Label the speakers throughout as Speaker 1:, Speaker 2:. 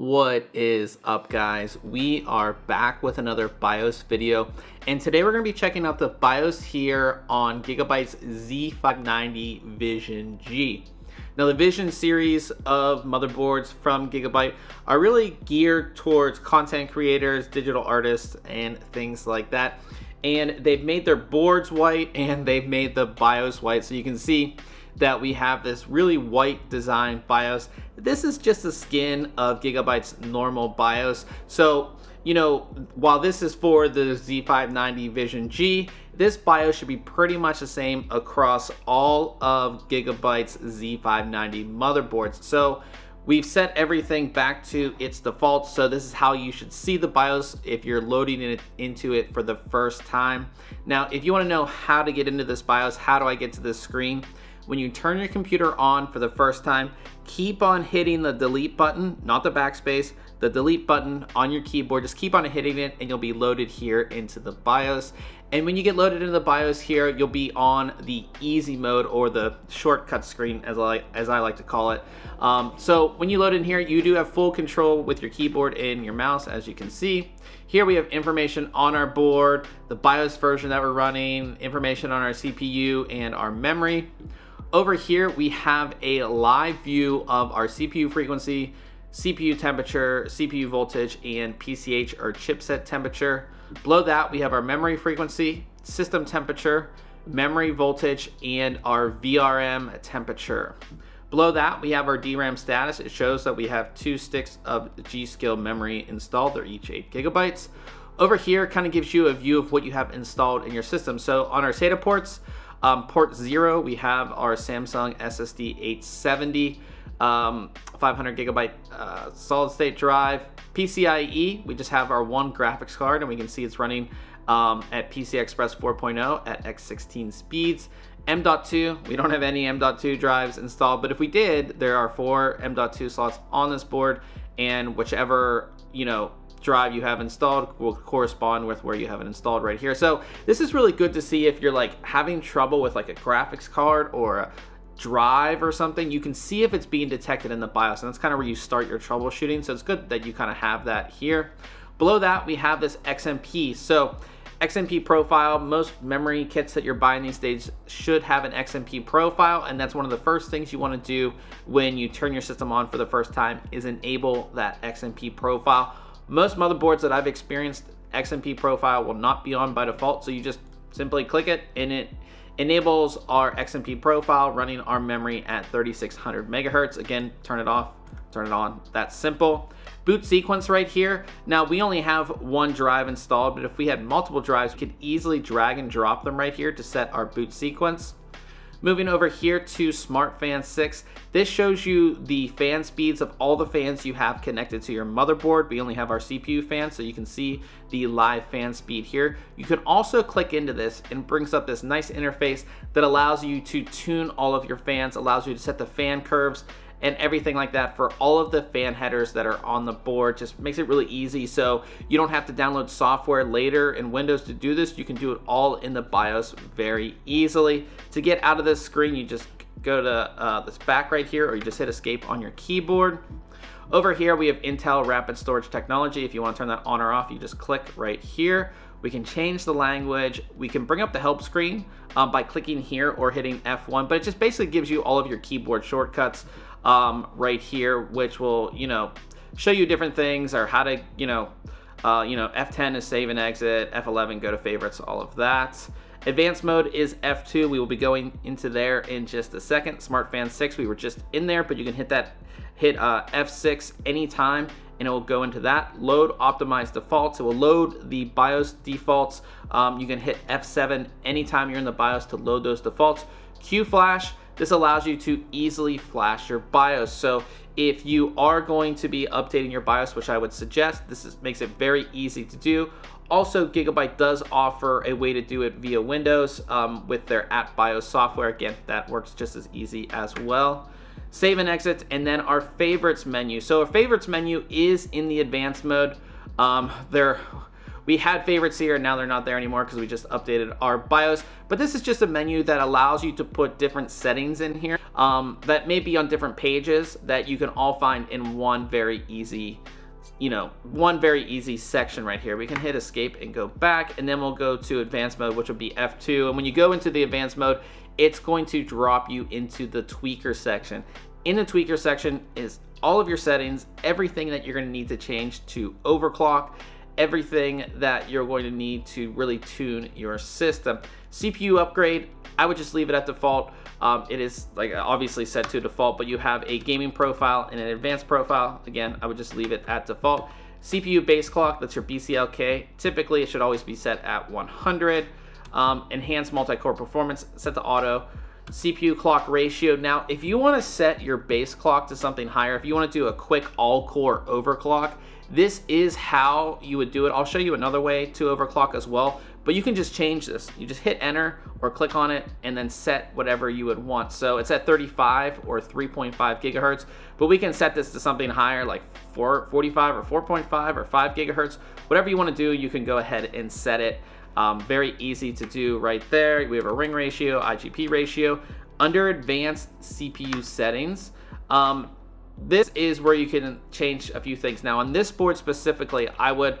Speaker 1: What is up guys? We are back with another BIOS video and today we're going to be checking out the BIOS here on Gigabyte's Z590 Vision G. Now the Vision series of motherboards from Gigabyte are really geared towards content creators, digital artists, and things like that. And they've made their boards white and they've made the BIOS white so you can see that we have this really white design BIOS. This is just the skin of Gigabyte's normal BIOS. So, you know, while this is for the Z590 Vision G, this BIOS should be pretty much the same across all of Gigabyte's Z590 motherboards. So We've set everything back to its default, so this is how you should see the BIOS if you're loading it into it for the first time. Now, if you wanna know how to get into this BIOS, how do I get to this screen? When you turn your computer on for the first time, keep on hitting the delete button, not the backspace, the delete button on your keyboard. Just keep on hitting it and you'll be loaded here into the BIOS. And when you get loaded into the BIOS here, you'll be on the easy mode or the shortcut screen as I, as I like to call it. Um, so when you load in here, you do have full control with your keyboard and your mouse, as you can see. Here we have information on our board, the BIOS version that we're running, information on our CPU and our memory. Over here, we have a live view of our CPU frequency, CPU temperature, CPU voltage, and PCH or chipset temperature. Below that, we have our memory frequency, system temperature, memory voltage, and our VRM temperature. Below that, we have our DRAM status. It shows that we have two sticks of G.Skill memory installed. They're each 8 gigabytes. Over here kind of gives you a view of what you have installed in your system. So on our SATA ports, um, port zero, we have our Samsung SSD 870, um, 500 gigabyte uh, solid state drive. PCIe, we just have our one graphics card and we can see it's running um, at PCI Express 4.0 at X16 speeds. M.2, we don't have any M.2 drives installed, but if we did, there are four M.2 slots on this board and whichever, you know, drive you have installed will correspond with where you have it installed right here. So this is really good to see if you're like having trouble with like a graphics card or a drive or something, you can see if it's being detected in the BIOS and that's kind of where you start your troubleshooting. So it's good that you kind of have that here. Below that, we have this XMP. So XMP profile, most memory kits that you're buying these days should have an XMP profile, and that's one of the first things you wanna do when you turn your system on for the first time is enable that XMP profile. Most motherboards that I've experienced, XMP profile will not be on by default, so you just simply click it and it enables our XMP profile running our memory at 3600 megahertz. Again, turn it off, turn it on, that's simple. Boot sequence right here. Now we only have one drive installed, but if we had multiple drives, we could easily drag and drop them right here to set our boot sequence. Moving over here to SmartFan 6, this shows you the fan speeds of all the fans you have connected to your motherboard. We only have our CPU fan, so you can see the live fan speed here. You can also click into this and brings up this nice interface that allows you to tune all of your fans, allows you to set the fan curves, and everything like that for all of the fan headers that are on the board. Just makes it really easy so you don't have to download software later in Windows to do this. You can do it all in the BIOS very easily. To get out of this screen, you just go to uh, this back right here or you just hit escape on your keyboard. Over here, we have Intel Rapid Storage Technology. If you want to turn that on or off, you just click right here. We can change the language. We can bring up the help screen um, by clicking here or hitting F1, but it just basically gives you all of your keyboard shortcuts um, right here, which will, you know, show you different things or how to, you know, uh, you know, F10 is save and exit, F11 go to favorites, all of that. Advanced mode is F2. We will be going into there in just a second. SmartFan 6, we were just in there, but you can hit that, hit uh, F6 anytime and it will go into that. Load optimized defaults. It will load the BIOS defaults. Um, you can hit F7 anytime you're in the BIOS to load those defaults. Q flash, this allows you to easily flash your BIOS. So if you are going to be updating your BIOS, which I would suggest, this is, makes it very easy to do. Also, Gigabyte does offer a way to do it via Windows um, with their @BIOS software. Again, that works just as easy as well. Save and exit, and then our favorites menu. So our favorites menu is in the advanced mode. Um, there We had favorites here, and now they're not there anymore because we just updated our BIOS. But this is just a menu that allows you to put different settings in here um, that may be on different pages that you can all find in one very easy you know, one very easy section right here. We can hit escape and go back, and then we'll go to advanced mode, which will be F2. And when you go into the advanced mode, it's going to drop you into the tweaker section. In the tweaker section is all of your settings, everything that you're gonna need to change to overclock, everything that you're going to need to really tune your system. CPU upgrade, I would just leave it at default. Um, it is like obviously set to default, but you have a gaming profile and an advanced profile. Again, I would just leave it at default. CPU base clock, that's your BCLK. Typically, it should always be set at 100. Um, enhanced multi-core performance, set to auto. CPU clock ratio. Now, if you want to set your base clock to something higher, if you want to do a quick all-core overclock, this is how you would do it. I'll show you another way to overclock as well, but you can just change this. You just hit enter or click on it and then set whatever you would want. So it's at 35 or 3.5 gigahertz, but we can set this to something higher like 4, 45 or 4.5 or 5 gigahertz. Whatever you want to do, you can go ahead and set it. Um, very easy to do right there. We have a ring ratio, IGP ratio. Under advanced CPU settings, um, this is where you can change a few things. Now on this board specifically, I would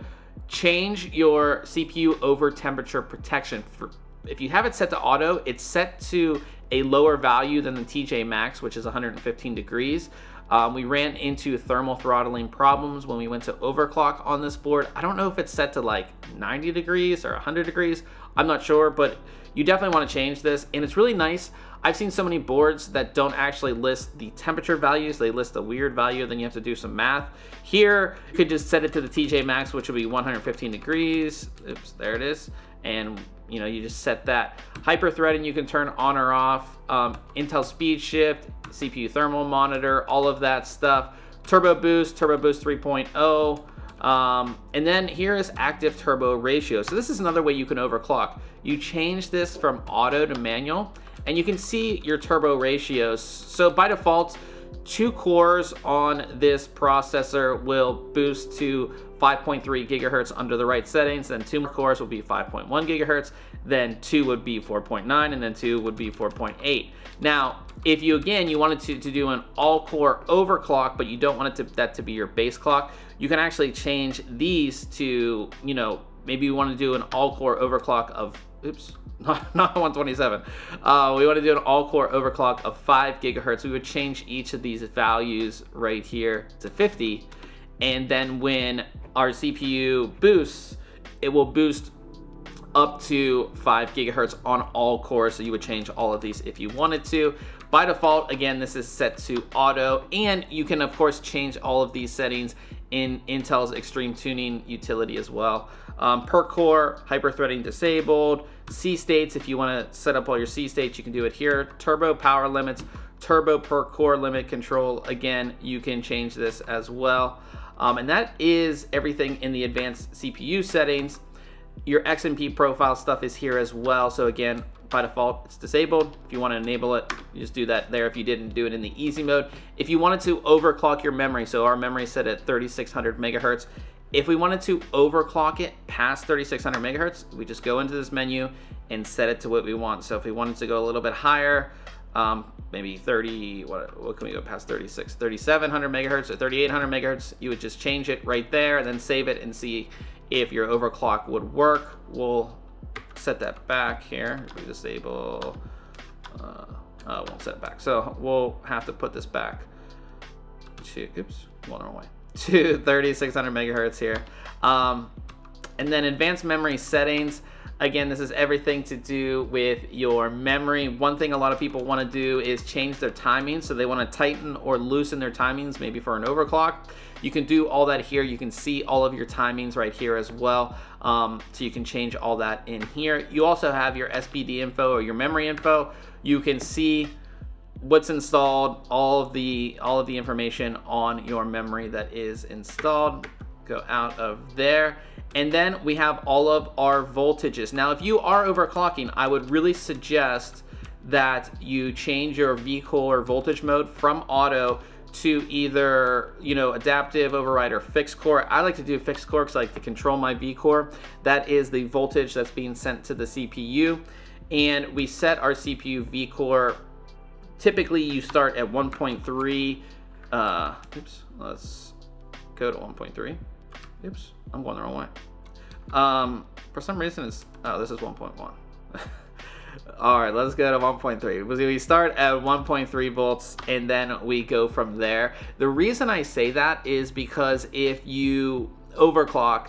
Speaker 1: change your CPU over temperature protection. For, if you have it set to auto, it's set to a lower value than the TJ Max, which is 115 degrees. Um, we ran into thermal throttling problems when we went to overclock on this board. I don't know if it's set to like 90 degrees or 100 degrees. I'm not sure, but you definitely want to change this. And it's really nice. I've seen so many boards that don't actually list the temperature values. They list a weird value, then you have to do some math. Here, you could just set it to the TJ Max, which would be 115 degrees. Oops, there it is. And you know, you just set that. Hyper threading you can turn on or off. Um, Intel speed shift, CPU thermal monitor, all of that stuff. Turbo boost, turbo boost 3.0. Um, and then here is active turbo ratio. So this is another way you can overclock. You change this from auto to manual and you can see your turbo ratios. So by default, two cores on this processor will boost to 5.3 gigahertz under the right settings, then two more cores will be 5.1 gigahertz, then two would be 4.9, and then two would be 4.8. Now, if you, again, you wanted to, to do an all-core overclock, but you don't want it to, that to be your base clock, you can actually change these to, you know, maybe you want to do an all-core overclock of, oops, not, not 127. Uh, we want to do an all-core overclock of 5 gigahertz. We would change each of these values right here to 50. And then when our CPU boosts, it will boost up to 5 gigahertz on all cores. So you would change all of these if you wanted to. By default, again, this is set to auto. And you can, of course, change all of these settings in Intel's Extreme Tuning utility as well. Um, per core, hyper-threading disabled, C states, if you wanna set up all your C states, you can do it here. Turbo power limits, turbo per core limit control. Again, you can change this as well. Um, and that is everything in the advanced CPU settings. Your XMP profile stuff is here as well. So again, by default, it's disabled. If you want to enable it, you just do that there if you didn't do it in the easy mode. If you wanted to overclock your memory, so our memory set at 3600 megahertz. If we wanted to overclock it past 3600 megahertz, we just go into this menu and set it to what we want. So if we wanted to go a little bit higher, um, maybe 30, what, what can we go past 36, 3700 megahertz or 3800 megahertz, you would just change it right there and then save it and see if your overclock would work. We'll set that back here. We disable, uh, oh, won't set it back. So we'll have to put this back to, oops, one wrong way, to 3600 megahertz here. Um, and then advanced memory settings. Again, this is everything to do with your memory. One thing a lot of people want to do is change their timing. So they want to tighten or loosen their timings, maybe for an overclock. You can do all that here. You can see all of your timings right here as well. Um, so you can change all that in here. You also have your SPD info or your memory info. You can see what's installed, all of the all of the information on your memory that is installed. Go out of there. And then we have all of our voltages. Now, if you are overclocking, I would really suggest that you change your V core voltage mode from auto to either, you know, adaptive override or fixed core. I like to do fixed core because I like to control my V core. That is the voltage that's being sent to the CPU. And we set our CPU V core. Typically, you start at 1.3. Uh, oops, let's go to 1.3. Oops, I'm going the wrong way. Um, for some reason, it's, oh, this is 1.1. All right, let's go to 1.3. We start at 1.3 volts and then we go from there. The reason I say that is because if you overclock,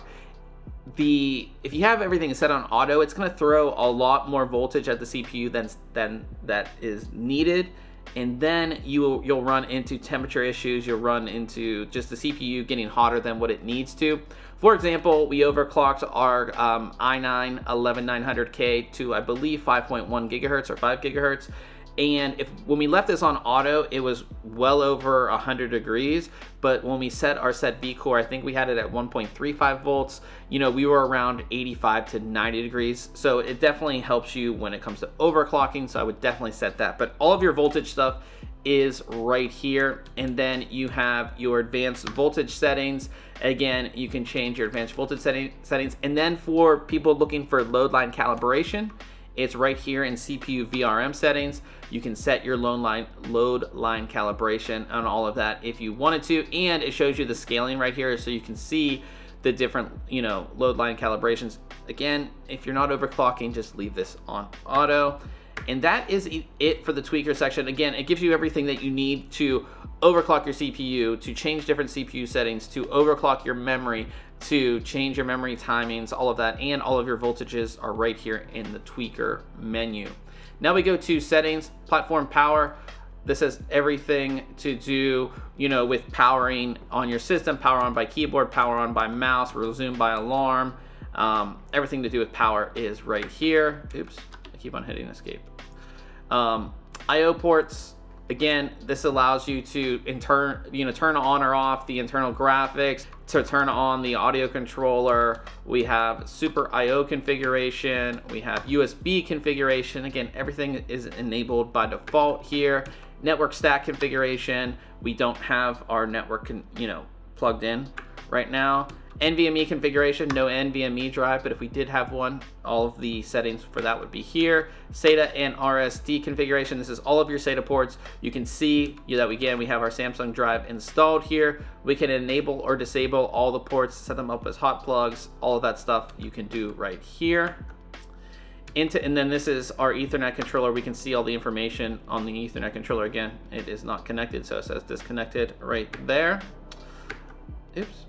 Speaker 1: the if you have everything set on auto, it's going to throw a lot more voltage at the CPU than than that is needed. And then you you'll run into temperature issues you'll run into just the CPU getting hotter than what it needs to. For example we overclocked our um, i9 11900K to I believe 5.1 gigahertz or 5 gigahertz and if when we left this on auto it was well over 100 degrees. But when we set our set V core I think we had it at 1.35 volts. You know we were around 85 to 90 degrees. So it definitely helps you when it comes to overclocking. So I would definitely set that. But all of your voltage stuff is right here. And then you have your advanced voltage settings. Again you can change your advanced voltage setting, settings. And then for people looking for load line calibration it's right here in CPU VRM settings. You can set your load line, load line calibration on all of that if you wanted to. And it shows you the scaling right here so you can see the different, you know, load line calibrations. Again, if you're not overclocking, just leave this on auto. And that is it for the tweaker section. Again, it gives you everything that you need to overclock your CPU, to change different CPU settings, to overclock your memory, to change your memory timings, all of that, and all of your voltages are right here in the tweaker menu. Now we go to settings, platform power. This has everything to do, you know, with powering on your system, power on by keyboard, power on by mouse, resume by alarm. Um, everything to do with power is right here. Oops, I keep on hitting escape. Um, I.O. ports, Again, this allows you to turn, you know, turn on or off the internal graphics, to turn on the audio controller. We have Super I.O. configuration. We have USB configuration. Again, everything is enabled by default here. Network stack configuration. We don't have our network, you know, plugged in right now. NVMe configuration, no NVMe drive, but if we did have one, all of the settings for that would be here. SATA and RST configuration, this is all of your SATA ports. You can see that again, we have our Samsung drive installed here. We can enable or disable all the ports, set them up as hot plugs, all of that stuff you can do right here. Into, and then this is our ethernet controller we can see all the information on the ethernet controller again it is not connected so it says disconnected right there oops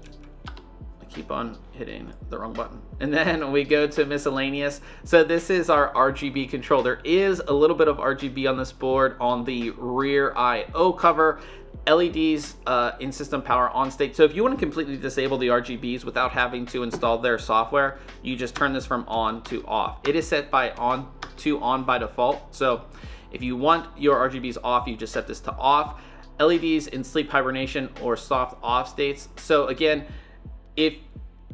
Speaker 1: keep on hitting the wrong button. And then we go to miscellaneous. So this is our RGB control. There is a little bit of RGB on this board on the rear I.O. cover. LEDs uh, in system power on state. So if you want to completely disable the RGBs without having to install their software, you just turn this from on to off. It is set by on to on by default. So if you want your RGBs off, you just set this to off. LEDs in sleep hibernation or soft off states. So again, if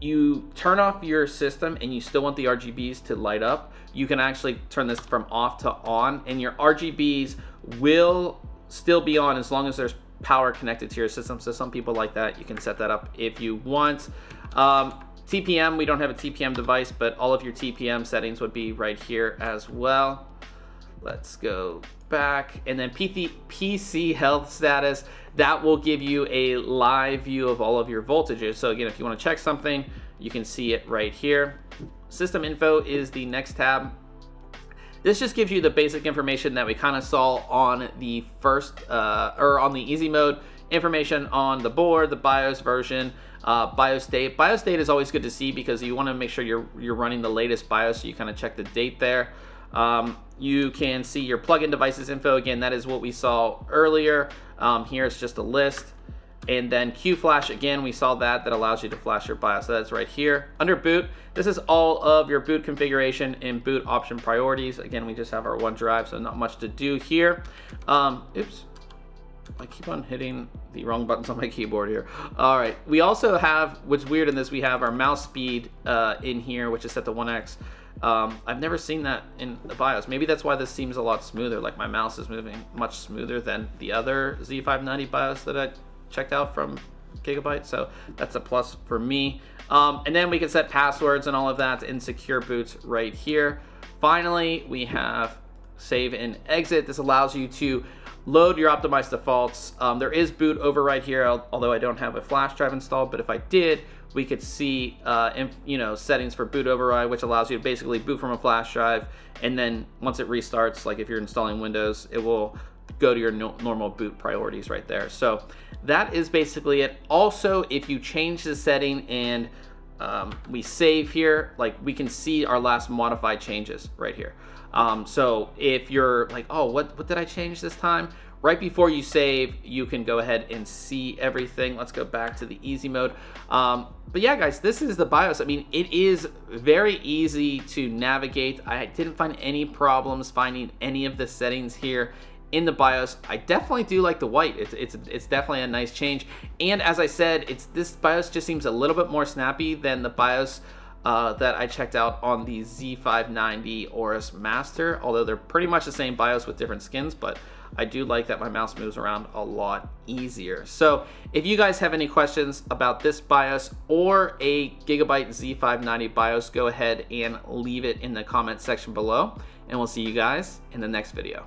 Speaker 1: you turn off your system and you still want the RGBs to light up, you can actually turn this from off to on and your RGBs will still be on as long as there's power connected to your system. So some people like that. You can set that up if you want. Um, TPM, we don't have a TPM device, but all of your TPM settings would be right here as well. Let's go back. And then PC, PC health status, that will give you a live view of all of your voltages. So again, if you wanna check something, you can see it right here. System info is the next tab. This just gives you the basic information that we kind of saw on the first, uh, or on the easy mode, information on the board, the BIOS version, uh, BIOS date. BIOS date is always good to see because you want to make sure you're, you're running the latest BIOS, so you kind of check the date there. Um, you can see your plugin devices info. Again, that is what we saw earlier. Um, here it's just a list. And then QFlash, again, we saw that, that allows you to flash your BIOS. So that's right here. Under boot, this is all of your boot configuration and boot option priorities. Again, we just have our one drive, so not much to do here. Um, oops, I keep on hitting the wrong buttons on my keyboard here. All right, we also have, what's weird in this, we have our mouse speed uh, in here, which is set to 1x. Um, I've never seen that in the BIOS. Maybe that's why this seems a lot smoother. Like my mouse is moving much smoother than the other Z590 BIOS that I checked out from Gigabyte. So that's a plus for me. Um, and then we can set passwords and all of that in secure boots right here. Finally, we have save and exit. This allows you to load your optimized defaults. Um, there is boot override here, although I don't have a flash drive installed, but if I did, we could see uh, you know settings for boot override, which allows you to basically boot from a flash drive, and then once it restarts, like if you're installing Windows, it will go to your no normal boot priorities right there. So that is basically it. Also, if you change the setting and um, we save here, like we can see our last modified changes right here. Um, so if you're like, oh, what, what did I change this time? Right before you save, you can go ahead and see everything. Let's go back to the easy mode. Um, but yeah, guys, this is the BIOS. I mean, it is very easy to navigate. I didn't find any problems finding any of the settings here in the BIOS. I definitely do like the white. It's, it's, it's definitely a nice change. And as I said, it's this BIOS just seems a little bit more snappy than the BIOS uh, that I checked out on the Z590 Aorus Master, although they're pretty much the same BIOS with different skins, but I do like that my mouse moves around a lot easier. So if you guys have any questions about this BIOS or a Gigabyte Z590 BIOS, go ahead and leave it in the comment section below, and we'll see you guys in the next video.